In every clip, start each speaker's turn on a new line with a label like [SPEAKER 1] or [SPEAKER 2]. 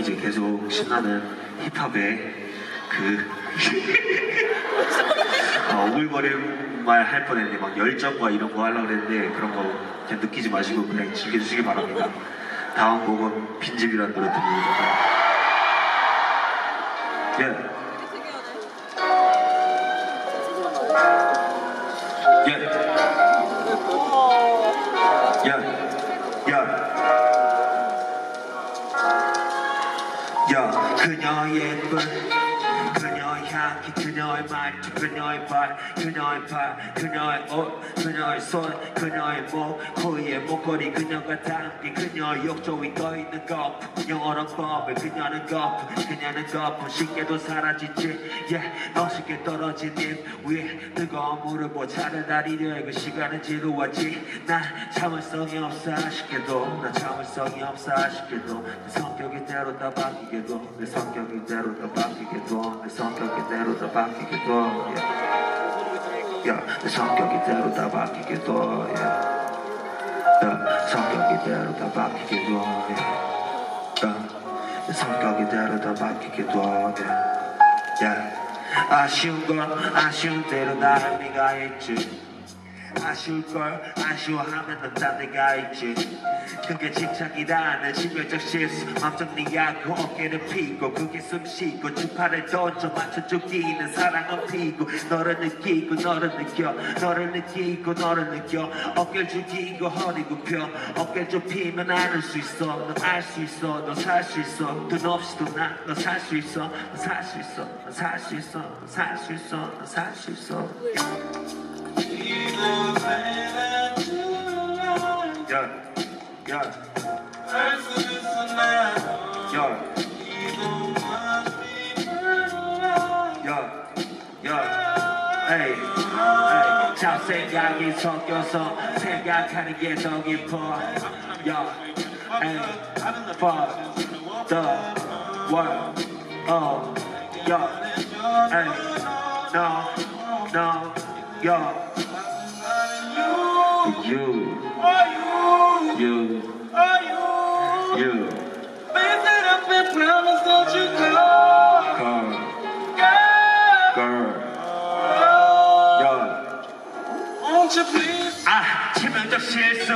[SPEAKER 1] 이제 계속 신나는 힙합의 그 어, 오글거릴 말할 뻔했는데 막 열정과 이런 거 하려고 그랬는데 그런 거 그냥 느끼지 마시고 그냥 즐겨주시기 바랍니다. 다음 곡은 빈집이라는 노래 들려드릴게요. 예. 예. 야, 그녀의 그녀의 향기 그녀의 말투 그녀의 발 그녀의 발 그녀의 옷 그녀의 손 그녀의 목 코에 목걸이 그녀가 담긴 그녀의 욕조에 떠있는 거품 영어로 법을 그녀는 거품 그녀는 거품 쉽게도 사라지지 yeah, 너 쉽게 떨어진 입 위에 뜨거운 물을 뭐 찾아다니려 그 시간은 지루하지. 난 참을성이 없어 아쉽게도. 난 참을성이 없어 아쉽게도. 내 성격이 대로 다 바뀌게도. 내 성격이 대로 다 바뀌게도. 내 성격이 대로 다 바뀌게도 yeah. 야, 내 성격이 대로 다 바뀌게도 yeah. 야, 성격이 대로 다 바뀌게도 yeah. 야, 내 성격이 대로 다 바뀌게도 yeah. 야, 아쉬운 건 아쉬운 대로 나를 네가 있지 아쉬울 걸 아쉬워하면 넌딴 데가 있지. 그게 집착이라는 치명적 실수 맘좀 니하고 어깨를 피고 그게 숨 쉬고 주파를 던져 맞춰 죽이는 사랑은 피고 너를 느끼고 너를 느껴 너를 느끼고 너를 느껴. 어깨를 죽이고 허리 굽혀 어깨를 좁히면 안을 수 있어. 넌 알 수 있어. 넌 살 수 있어. 돈 없이도 난너 살수 있어. 넌 살 수 있어. 넌 살 수 있어. 넌 살 수 있어. 넌 살 수 있어 야, 야, 야, 야, 에이, 에이, 잡생각 이 섞여서 생각하는 게 더 깊어. 야, 에이, fuck the world. 어, 야, 에이, no, no, 야. You, you, you, 아, 치명적 실수.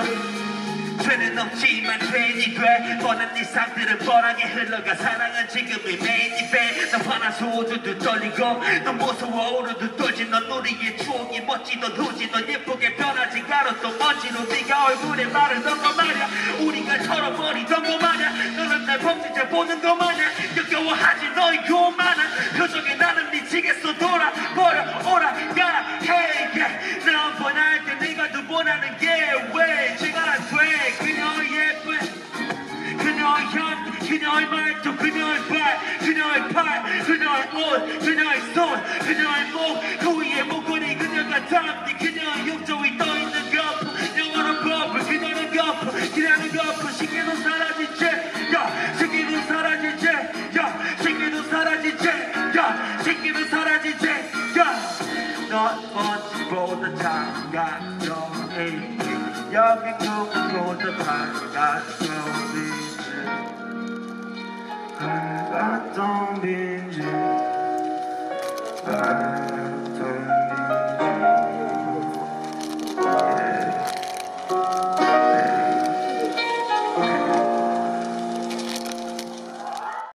[SPEAKER 1] 죄는 없지만 괜히 돼. 뻔한 네 상들은 뻔하게 흘러가 사랑은 지금이 메인 이벤 넌 화나서 오두도 떨리고 넌 무서워 오르도 떨지. 넌 우리의 추억이 멋지던 후지. 넌 예쁘게 변하지. 가로 또 먼지로 네가 얼굴에 말을 넣거 말야. 우리가 털어버리던 거 마냥 너는 날 범죄자 보는 거 마냥 역겨워하지 너의 고 그녀의 말투 그녀의 발 그녀의 팔 그녀의 옷 그녀의 손 그녀의 목그 위에 목걸이 그녀가 담긴 그녀의 욕조에 떠있는 거품 영어로 버블 그녀는 거품 그녀는 거품 신기도 사라지지 야 신기도 사라지지 야 신기도 사라지지 야 신기도 사라지지 야넌 먼지보다 작아져 에이 여기 누구보다 밝았어 Va t'en